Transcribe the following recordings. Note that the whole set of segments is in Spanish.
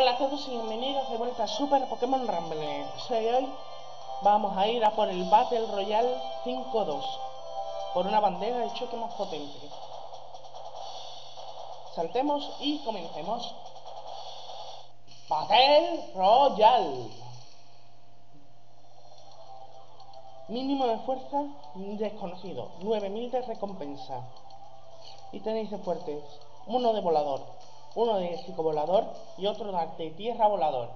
Hola a todos y bienvenidos de vuelta a Super Pokémon Rumble. Hoy vamos a ir a por el Battle Royale 5-2 por una bandera de choque más potente. Saltemos y comencemos. Battle Royale. Mínimo de fuerza desconocido, 9000 de recompensa. Y tenéis de fuertes uno de volador, uno de volador y otro de tierra volador.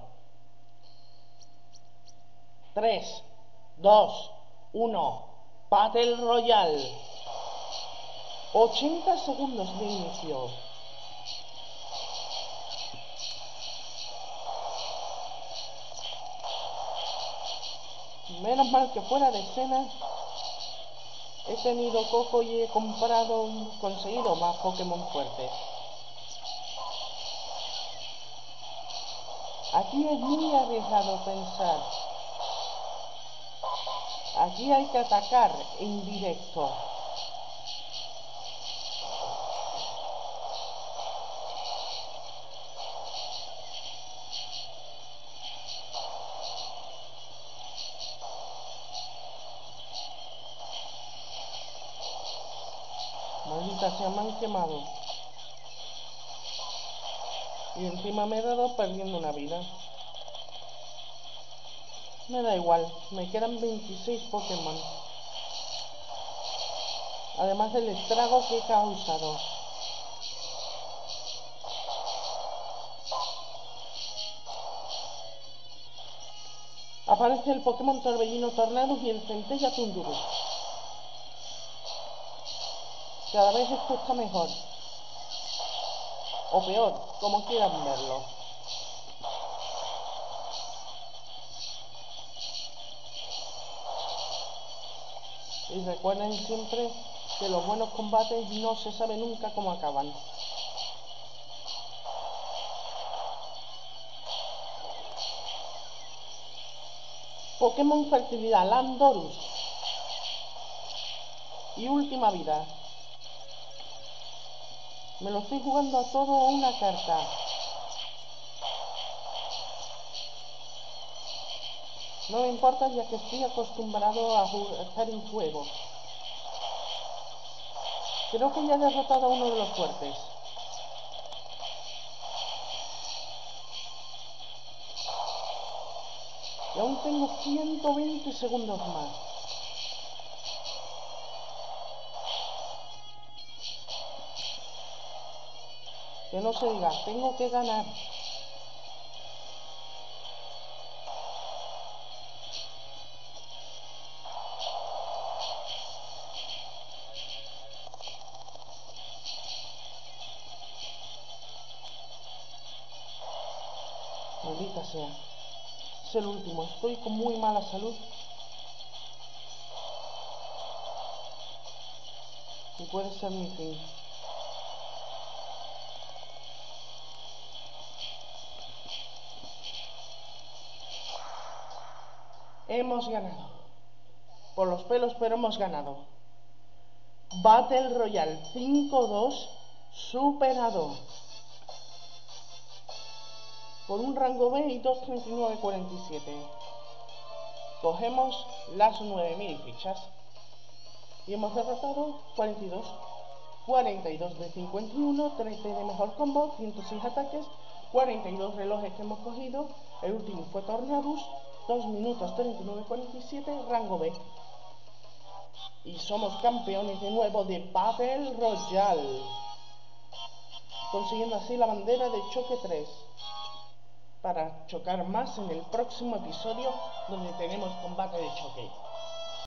3, 2, 1, Battle Royale. 80 segundos de inicio. Menos mal que fuera de escena he tenido coco y he comprado, conseguido más Pokémon fuertes. Aquí es muy arriesgado pensar. Aquí hay que atacar en directo. Maldita sea, me han quemado. Y encima me he dado perdiendo una vida. Me da igual, me quedan 26 Pokémon. Además del estrago que he causado. Aparece el Pokémon Torbellino Tornado y el Centella Tunduru. Cada vez esto está mejor o peor, como quieran verlo. Y recuerden siempre que los buenos combates no se sabe nunca cómo acaban. Pokémon Fertilidad Landorus. Y última vida. Me lo estoy jugando a todo una carta. No me importa ya que estoy acostumbrado a, estar en juego. Creo que ya he derrotado a uno de los fuertes. Y aún tengo 120 segundos más. Que no se diga, tengo que ganar. Maldita sea. Es el último. Estoy con muy mala salud. Y puede ser mi fin. Hemos ganado. Por los pelos, pero hemos ganado. Battle Royale 5-2 superado. Por un rango B y 2.39.47. Cogemos las 9.000 fichas. Y hemos derrotado 42. 42 de 51, 13 de mejor combo, 106 ataques, 42 relojes que hemos cogido. El último fue Tornadus, 2 minutos 39.47, rango B. Y somos campeones de nuevo de Battle Royale. Consiguiendo así la bandera de choque 3. Para chocar más en el próximo episodio donde tenemos combate de choque.